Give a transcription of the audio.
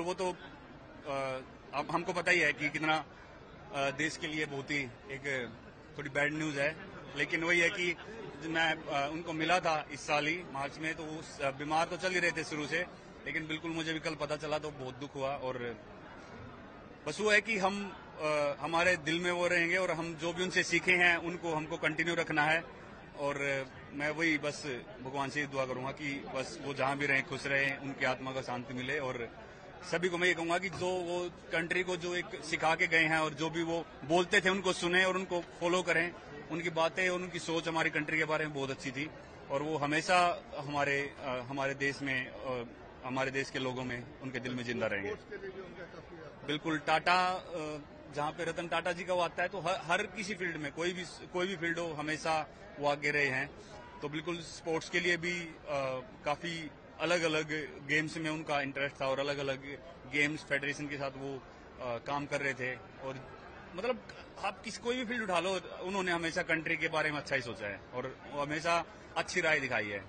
वो तो अब हमको पता ही है कि कितना देश के लिए बहुत ही एक थोड़ी बैड न्यूज़ है। लेकिन वही है कि मैं उनको मिला था इस साल ही मार्च में तो उस बीमार तो चल ही रहे थे शुरू से लेकिन बिल्कुल मुझे भी कल पता चला तो बहुत दुख हुआ और बस वो है कि हम आ, हमारे दिल में वो रहेंगे और हम जो भी उनसे सीखे हैं उनको हमको कंटिन्यू रखना है। और मैं वही बस भगवान से दुआ करूँगा कि बस वो जहाँ भी रहें खुश रहें उनकी आत्मा को शांति मिले और सभी को मैं ये कहूँगा कि जो वो कंट्री को जो एक सिखा के गए हैं और जो भी वो बोलते थे उनको सुने और उनको फॉलो करें। उनकी बातें और उनकी सोच हमारी कंट्री के बारे में बहुत अच्छी थी। और वो हमेशा हमारे हमारे देश में हमारे देश के लोगों में उनके दिल में ज़िंदा रहेंगे। बिल्कुल टाटा जहाँ पे रतन टाटा जी का वो आता है तो हर, हर किसी फ़ील्ड में कोई भी कोई भी फ़ील्ड हो हमेशा वो आगे रहे हैं। तो बिल्कुल स्पोर्ट्स के लिए भी आ, काफ़ी अलग अलग गेम्स में उनका इंटरेस्ट था और अलग अलग गेम्स फेडरेशन के साथ वो आ, काम कर रहे थे। और मतलब आप किसी कोई भी फ़ील्ड उठा लो उन्होंने हमेशा कंट्री के बारे में अच्छा ही सोचा है और वो हमेशा अच्छी राय दिखाई है।